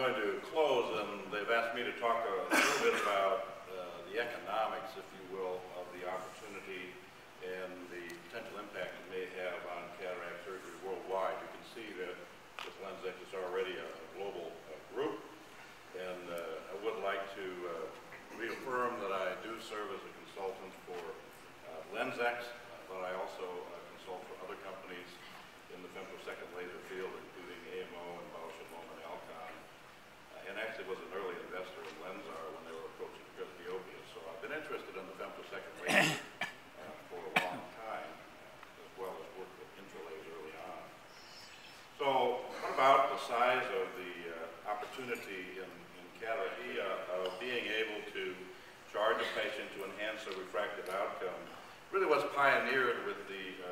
going to close, and they've asked me to talk a little bit about uh, the economics, if you will, of the opportunity and the potential impact it may have on cataract surgery worldwide. You can see that this LenSx is already a a global uh, group, and uh, I would like to uh, reaffirm that I do serve as a consultant for uh, LenSx, uh, but I also uh, consult for other companies in the femtosecond laser field, including AMO and Bausch and Lomb and Alcon, uh, and actually was an early investor in LensAR when they were approaching presbyopia. So I've been interested in the femtosecond laser uh, for a long time, as well as worked with IntraLase early on. So what about the size of the uh, opportunity in, in of being able to charge a patient to enhance a refractive outcome? Really was pioneered with the uh,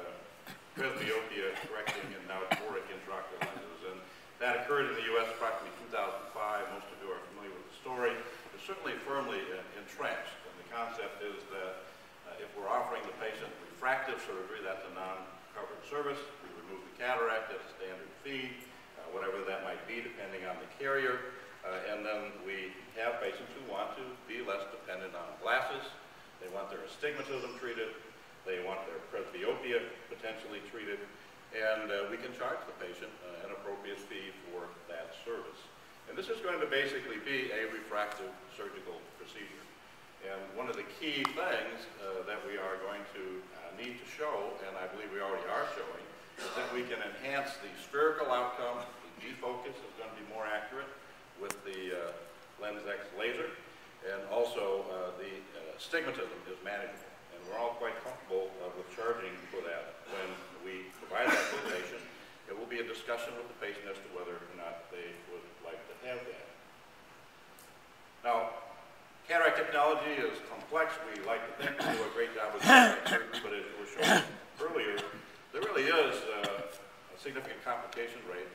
presbyopia correcting and now toric intraocular lenses. And that occurred in the U.S. approximately 2005. Most of you are familiar story. It's certainly firmly uh, entrenched. And the concept is that uh, if we're offering the patient refractive surgery, that's a non-covered service. We remove the cataract at a standard fee, uh, whatever that might be, depending on the carrier. And then we have patients who want to be less dependent on glasses. They want their astigmatism treated. They want their presbyopia potentially treated. And uh, we can charge the patient uh, an appropriate fee for that service. And this is going to basically be a refractive surgical procedure. And one of the key things uh, that we are going to uh, need to show, and I believe we already are showing, is that we can enhance the spherical outcome. The G-focus is going to be more accurate with the uh, LenSx laser. And also uh, the uh, astigmatism is manageable. And we're all quite comfortable uh, with charging for that when we provide that to the patient. It will be a discussion with the patient as to whether or not they would like to have that. Now, cataract technology is complex. We like to think we do a great job with it, but as was shown earlier, there really is uh, a significant complication rate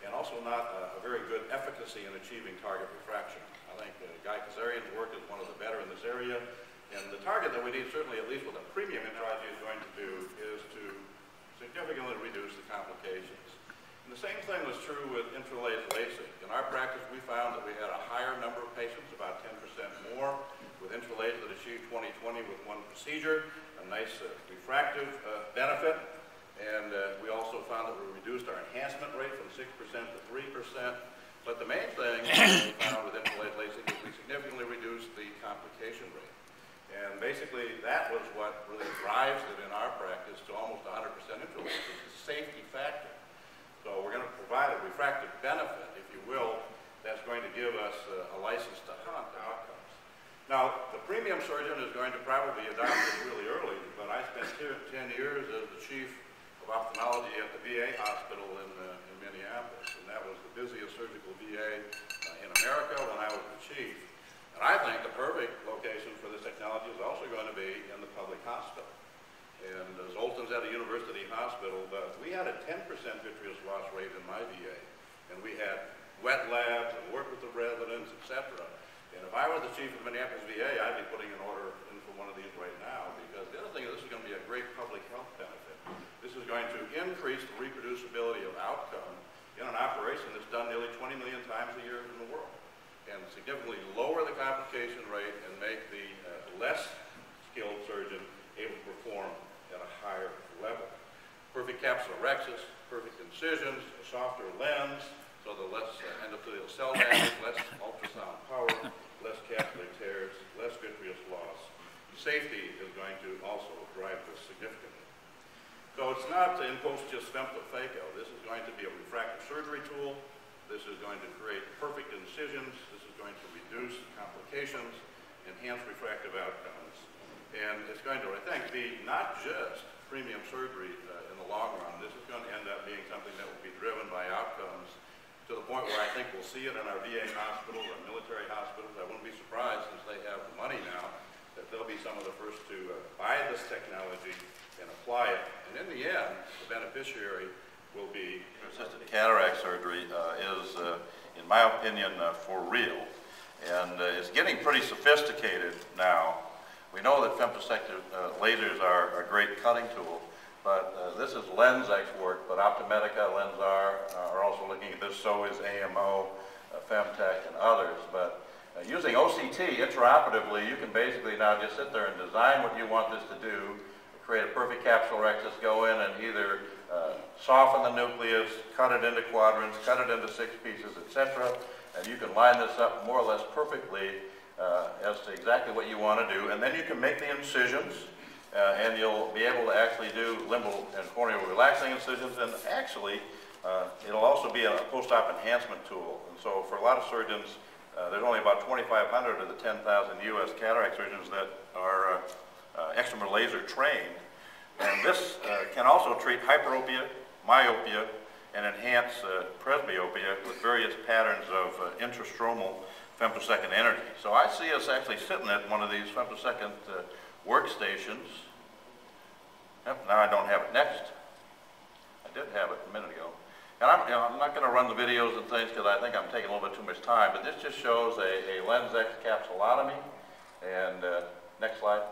and also not a, a very good efficacy in achieving target refraction. I think uh, Guy Kezirian's work is one of the better in this area. And the target that we need, certainly at least with a premium technology, is going to do is to significantly reduce the complications. And the same thing was true with intralaser LASIK. In our practice, we found that we had a higher number of patients, about 10% more, with intralaser that achieved 20/20 with one procedure, a nice uh, refractive uh, benefit. And uh, we also found that we reduced our enhancement rate from 6% to 3%. But the main thing we found with intralaser LASIK is we significantly reduced the complication rate. And basically, that was what really drives it in our practice to almost 100% intralaser, is the safety factor. So we're going to a refractive benefit, if you will, that's going to give us uh, a license to hunt outcomes. Now, the premium surgeon is going to probably adopt this really early, but I spent 10 years as the chief of ophthalmology at the VA hospital in, uh, in Minneapolis, and that was the busiest surgical VA uh, in America when I was the chief. And I think the perfect location for this technology is also going to be in the public hospital. And uh, Zoltan's at a university hospital, but we had a 10% vitreous loss rate in my VA. And we had wet labs and worked with the residents, etc. And if I were the chief of Minneapolis VA, I'd be putting an order in for one of these right now because the other thing is this is going to be a great public health benefit. This is going to increase the reproducibility of outcome in an operation that's done nearly 20 million times a year in the world and significantly lower the complication rate and make the uh, less skilled surgeon able to perform at a higher level. Perfect capsular capsulorhexis, perfect incisions, a softer lens, so the less uh, endothelial cell damage, less ultrasound power, less capillary tears, less vitreous loss. Safety is going to also drive this significantly. So it's not in post just femtophaco. This is going to be a refractive surgery tool. This is going to create perfect incisions. This is going to reduce complications, enhance refractive outcomes. And it's going to, I think, be not just premium surgery uh, in the long run. This is going to end up being something that will be driven by outcomes to the point where I think we'll see it in our VA hospitals, our military hospitals. I wouldn't be surprised since they have the money now that they'll be some of the first to uh, buy this technology and apply it. And in the end, the beneficiary will be assisted cataract surgery uh, is, uh, in my opinion, uh, for real. And uh, it's getting pretty sophisticated now. We know that femtosecond uh, lasers are a great cutting tool, but uh, this is LenSx work, but OptiMedica, LensAR are also looking at this, so is AMO. uh, Femtec and others, but uh, using OCT intraoperatively, you can basically now just sit there and design what you want this to do, create a perfect capsulorhexis, go in and either uh, soften the nucleus, cut it into quadrants, cut it into six pieces, etc. And you can line this up more or less perfectly uh, as to exactly what you want to do. And then you can make the incisions, uh, and you'll be able to actually do limbal and corneal relaxing incisions. And actually, uh, it'll also be a post-op enhancement tool. And so for a lot of surgeons, uh, there's only about 2,500 of the 10,000 U.S. cataract surgeons that are uh, uh, excimer laser trained. And this can also treat hyperopia, myopia, and enhance uh, presbyopia with various patterns of uh, intrastromal femtosecond energy. So I see us actually sitting at one of these femtosecond uh, workstations. Yep, now I don't have it next. I did have it a minute ago. And I'm, you know, I'm not going to run the videos and things because I think I'm taking a little bit too much time, but this just shows a, a LenSx capsulotomy. And uh, next slide.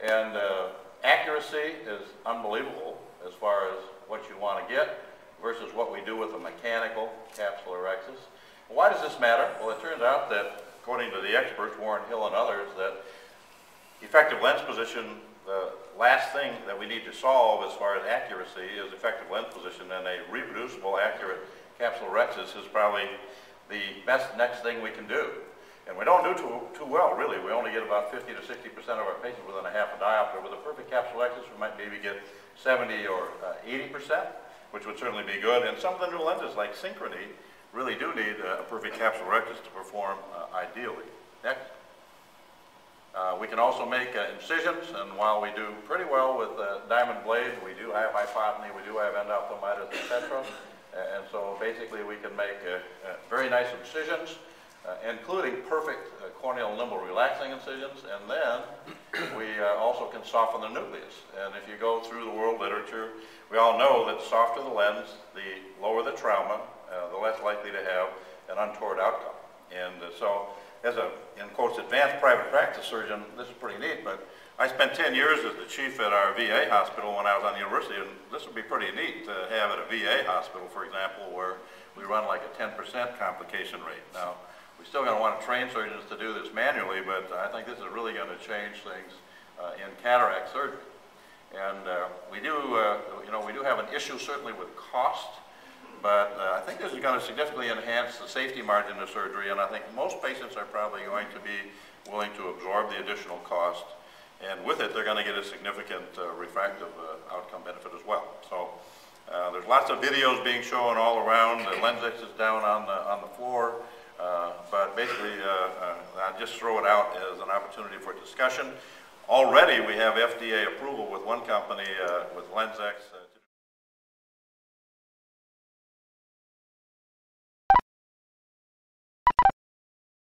And uh, accuracy is unbelievable as far as what you want to get versus what we do with a mechanical capsulorhexis. Why does this matter? Well, it turns out that, according to the experts, Warren Hill and others, that effective lens position, the last thing that we need to solve as far as accuracy is effective lens position, and a reproducible, accurate capsulorhexis is probably the best next thing we can do. And we don't do too, too well, really. We only get about 50 to 60% of our patients within a half a diopter. With a perfect capsulorhexis, we might maybe get 70 or 80%, uh, which would certainly be good. And some of the new lenses, like Synchrony, really do need a perfect capsulorhexis to perform uh, ideally. Next. Uh, we can also make uh, incisions, and while we do pretty well with uh, diamond blade, we do have hypotony, we do have endophthalmitis, etc. And so basically we can make very nice incisions including perfect uh, corneal limbal relaxing incisions, and then we uh, also can soften the nucleus. And if you go through the world literature, we all know that softer the lens, the lower the trauma, uh, the less likely to have an untoward outcome. And uh, so, as a, in quotes, advanced private practice surgeon, this is pretty neat, but I spent 10 years as the chief at our VA hospital when I was on the university, and this would be pretty neat to have at a VA hospital, for example, where we run like a 10% complication rate. Now, we're still going to want to train surgeons to do this manually, but I think this is really going to change things uh, in cataract surgery. And uh, we do, uh, you know, we do have an issue certainly with cost, but uh, I think this is going to significantly enhance the safety margin of surgery, and I think most patients are probably going to be willing to absorb the additional cost, and with it, they're going to get a significant uh, refractive uh, outcome benefit as well. So. there's lots of videos being shown all around. The LenSx is down on the, on the floor. Uh, but basically, uh, uh, I just throw it out as an opportunity for discussion. Already, we have FDA approval with one company, with LenSx,